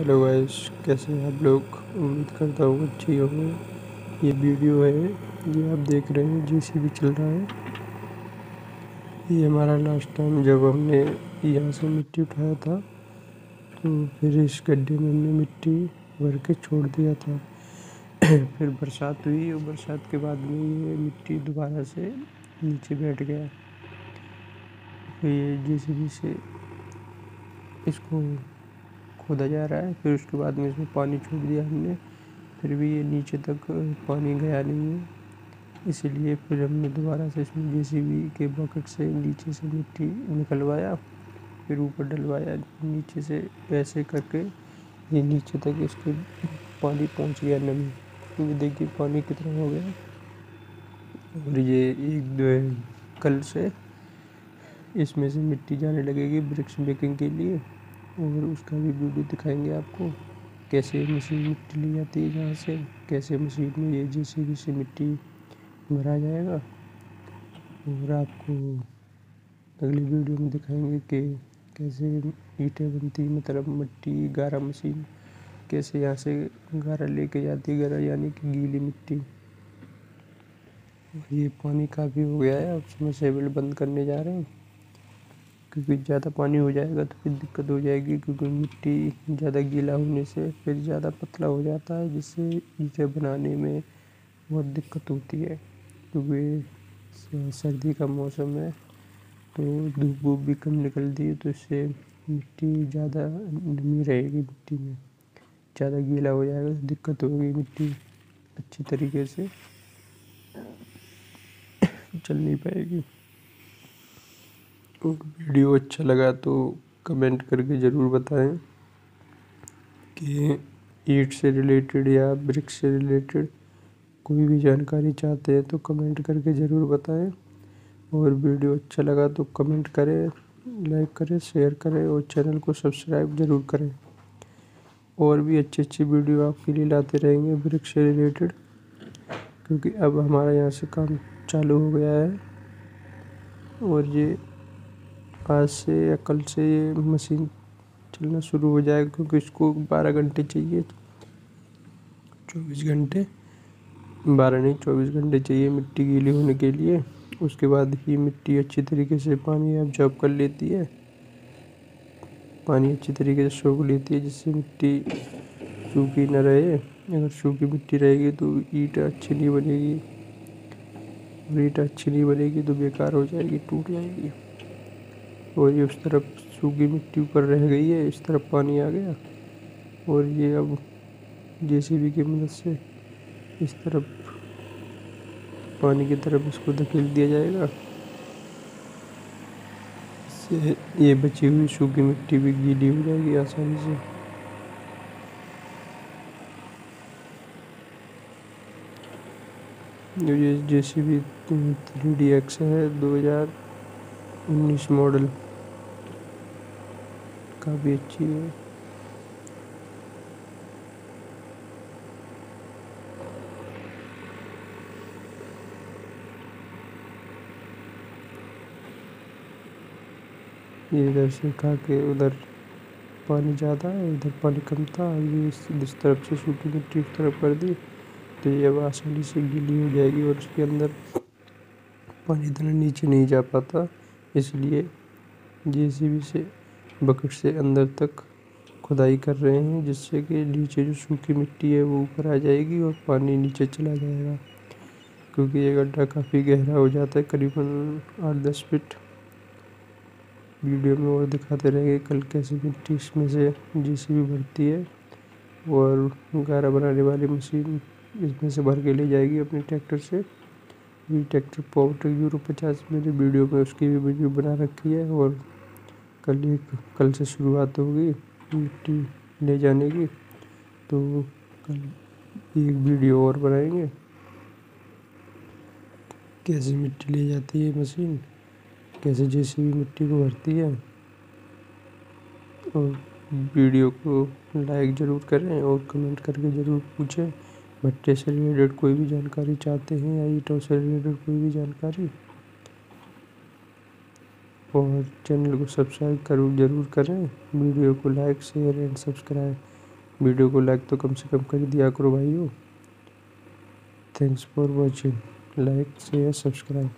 Hello guys, कैसे हैं आप लोग? उम्मीद करता हूँ अच्छी होंगे। ये वीडियो है, ये आप देख रहे हैं जेसीबी चल रहा है। ये हमारा लास्ट टाइम जब हमने यहाँ से मिट्टी उठाया था तो फिर इस गड्ढे में हमने मिट्टी भर के छोड़ दिया था। फिर बरसात हुई और बरसात के बाद में ये मिट्टी दोबारा से नीचे बैठ गया। फिर ये जेसीबी से इसको खोदा जा रहा है। फिर उसके बाद में इसमें पानी छोड़ दिया हमने। फिर भी ये नीचे तक पानी गया नहीं है। इसीलिए फिर हमने दोबारा से इसमें जेसीबी के बकेट से नीचे से मिट्टी निकलवाया। फिर ऊपर डलवाया, नीचे से ऐसे करके ये नीचे तक इसके पानी पहुँच गया नमी। ये देखिए पानी कितना हो गया। और ये एक दो कल से इसमें से मिट्टी जाने लगेगी ब्रिक्स मेकिंग के लिए। और उसका भी वीडियो दिखाएँगे आपको। कैसे मशीन मिट्टी ली जाती है जहाँ से, कैसे मशीन में ये जेसीबी से मिट्टी भरा जाएगा। और आपको अगली वीडियो में दिखाएँगे कि कैसे ईंटें बनती मतलब मिट्टी, गारा मशीन, कैसे यहाँ से गारा लेके जाती है, गारा यानी कि गीली मिट्टी। ये पानी काफ़ी हो गया है अब उसमें सेवल बंद करने जा रहे हैं। क्योंकि ज़्यादा पानी हो जाएगा तो फिर दिक्कत हो जाएगी क्योंकि मिट्टी ज़्यादा गीला होने से फिर ज़्यादा पतला हो जाता है, जिससे ईंटें बनाने में बहुत दिक्कत होती है। क्योंकि सर्दी का मौसम है तो धूप वूप भी कम निकलती है तो इससे मिट्टी ज़्यादा नमी रहेगी मिट्टी में। ज़्यादा गीला हो जाएगा तो दिक्कत होगी मिट्टी अच्छी तरीके से। चल नहीं पाएगी। वीडियो अच्छा लगा तो कमेंट करके ज़रूर बताएँ कि ईट से रिलेटेड या ब्रिक्स से रिलेटेड कोई भी जानकारी चाहते हैं तो कमेंट करके ज़रूर बताएँ। और वीडियो अच्छा लगा तो कमेंट करें, लाइक करें, शेयर करें और चैनल को सब्सक्राइब ज़रूर करें। और भी अच्छी अच्छी वीडियो आपके लिए लाते रहेंगे ब्रिक्स से रिलेटेड, क्योंकि अब हमारा यहाँ से काम चालू हो गया है। और ये आज से या कल से ये मशीन चलना शुरू हो जाएगा, क्योंकि इसको बारह घंटे चाहिए चौबीस घंटे? बारह नहीं, चौबीस घंटे चाहिए मिट्टी गीली होने के लिए। उसके बाद ही मिट्टी अच्छी तरीके से पानी ऑब्जॉर्ब कर लेती है। पानी अच्छी तरीके से सोख लेती है, जिससे मिट्टी सूखी न रहे। अगर सूखी मिट्टी रहेगी तो ईट अच्छी नहीं बनेगी। ईट अच्छी नहीं बनेगी तो बेकार हो जाएगी, टूट जाएगी। और ये उस तरफ़ सूखी मिट्टी ऊपर रह गई है, इस तरफ़ पानी आ गया। और ये अब जेसीबी की मदद से इस तरफ़ पानी की तरफ़ इसको धकेल दिया जाएगा। इससे ये बची हुई सूखी मिट्टी भी गीली हो जाएगी आसानी से। ये जेसीबी थ्री डी एक्स है, दो हज़ार उन्नीस मॉडल। काफ़ी अच्छी है। ये इधर से खा के उधर पानी ज़्यादा है इधर पानी कम था ये इस, तरफ़ से सूखी मिट्टी उस तरफ़ कर दी तो ये अब आसानी से गीली हो जाएगी और उसके अंदर पानी इतना नीचे नहीं जा पाता। इसलिए जेसीबी से बकेट से अंदर तक खुदाई कर रहे हैं, जिससे कि नीचे जो सूखी मिट्टी है वो ऊपर आ जाएगी और पानी नीचे चला जाएगा। क्योंकि ये गड्ढा काफ़ी गहरा हो जाता है, करीबन आठ दस फीट। वीडियो में और दिखाते रहेंगे कल कैसे मिट्टी इसमें से जेसीबी भरती है और गारा बनाने वाली मशीन इसमें से भर के ले जाएगी अपने ट्रैक्टर से। ट्रैक्टर पावर यूरो पचास मेरी वीडियो में उसकी भी वीडियो बना रखी है और कल एक, कल से शुरुआत होगी, मिट्टी ले जाने की। तो कल एक वीडियो और बनाएँगे। कैसे मिट्टी ले जाती है मशीन? कैसे जैसे भी मिट्टी को भरती है? और वीडियो को लाइक ज़रूर करें और कमेंट करके ज़रूर पूछें। भट्टे से रिलेटेड कोई भी जानकारी चाहते हैं या ईटों से रिलेटेड कोई भी जानकारी, और चैनल को सब्सक्राइब करूँ, ज़रूर करें। वीडियो को like, share and subscribe. Video को लाइक तो कम से कम कर दिया करो भाइयों। Thanks for watching like, share, subscribe.